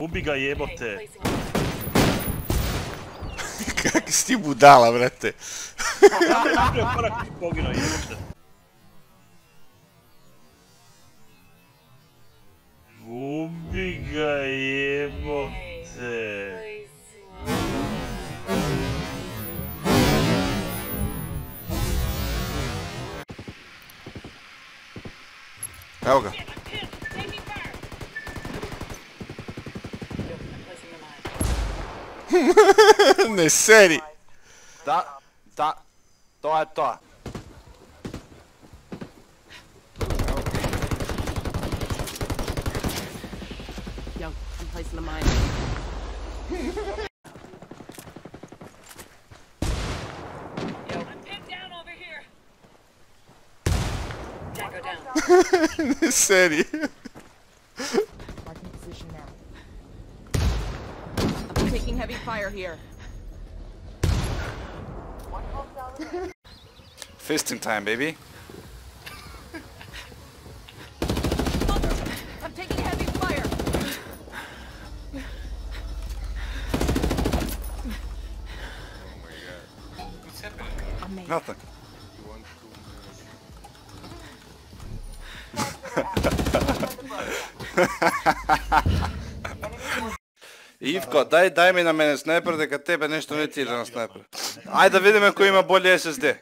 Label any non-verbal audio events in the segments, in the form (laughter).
Ubi ga jebote. (laughs) Kak si ti budala, brate. Ja sam napravio korak i poginuo jebote. Ubi ga jebote. Evo ga. Ne seri. Da, da, to je to. Yo, I'm placing a mine. Yo, taking heavy fire here. Fisting time, baby. I'm taking heavy fire. Nothing. (laughs) Ivko, daj, daj mi na mene snajper, дека тебе нешто не тира на snajper. Ајде да видиме кој има болje SSD.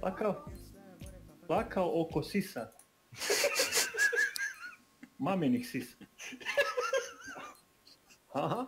Plakao? Plakao oko sisa. Maminih sisa. Aha.